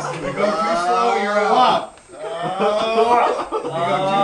fast. You go too slow, you're out. You go too